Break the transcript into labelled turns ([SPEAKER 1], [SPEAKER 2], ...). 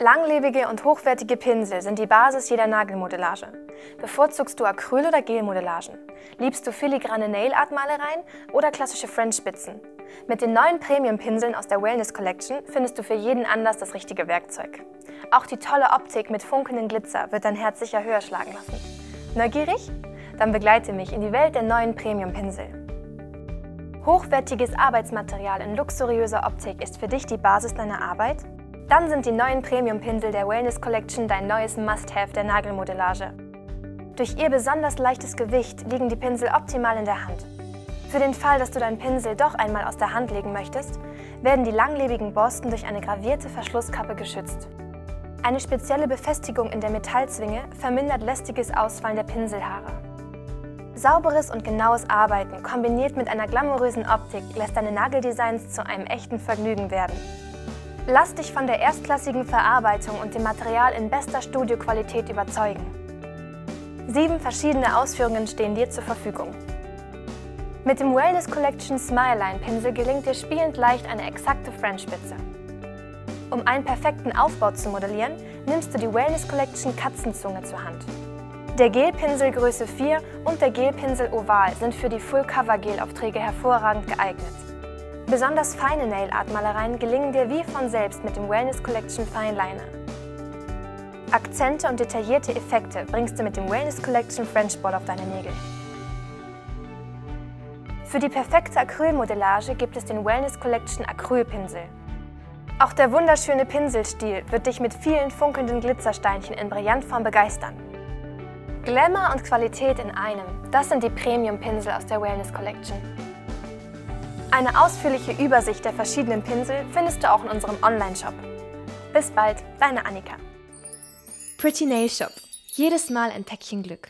[SPEAKER 1] Langlebige und hochwertige Pinsel sind die Basis jeder Nagelmodellage. Bevorzugst du Acryl- oder Gelmodellagen? Liebst du filigrane Nail-Art-Malereien oder klassische French-Spitzen? Mit den neuen Premium-Pinseln aus der Wellness Collection findest du für jeden Anlass das richtige Werkzeug. Auch die tolle Optik mit funkelndem Glitzer wird dein Herz sicher höher schlagen lassen. Neugierig? Dann begleite mich in die Welt der neuen Premium-Pinsel. Hochwertiges Arbeitsmaterial in luxuriöser Optik ist für dich die Basis deiner Arbeit? Dann sind die neuen Premium-Pinsel der Wellness Collection dein neues Must-Have der Nagelmodellage. Durch ihr besonders leichtes Gewicht liegen die Pinsel optimal in der Hand. Für den Fall, dass du deinen Pinsel doch einmal aus der Hand legen möchtest, werden die langlebigen Borsten durch eine gravierte Verschlusskappe geschützt. Eine spezielle Befestigung in der Metallzwinge vermindert lästiges Ausfallen der Pinselhaare. Sauberes und genaues Arbeiten kombiniert mit einer glamourösen Optik lässt deine Nageldesigns zu einem echten Vergnügen werden. Lass dich von der erstklassigen Verarbeitung und dem Material in bester Studioqualität überzeugen. Sieben verschiedene Ausführungen stehen dir zur Verfügung. Mit dem Wellness Collection Smileline Pinsel gelingt dir spielend leicht eine exakte French-Spitze. Um einen perfekten Aufbau zu modellieren, nimmst du die Wellness Collection Katzenzunge zur Hand. Der Gelpinsel Größe 4 und der Gelpinsel Oval sind für die Full-Cover-Gelaufträge hervorragend geeignet. Besonders feine Nail-Art-Malereien gelingen dir wie von selbst mit dem Wellness Collection Fine Liner. Akzente und detaillierte Effekte bringst du mit dem Wellness Collection French Ball auf deine Nägel. Für die perfekte Acrylmodellage gibt es den Wellness Collection Acrylpinsel. Auch der wunderschöne Pinselstiel wird dich mit vielen funkelnden Glitzersteinchen in Brillantform begeistern. Glamour und Qualität in einem, das sind die Premium-Pinsel aus der Wellness Collection. Eine ausführliche Übersicht der verschiedenen Pinsel findest du auch in unserem Online-Shop. Bis bald, deine Annika.
[SPEAKER 2] Pretty Nail Shop. Jedes Mal ein Päckchen Glück.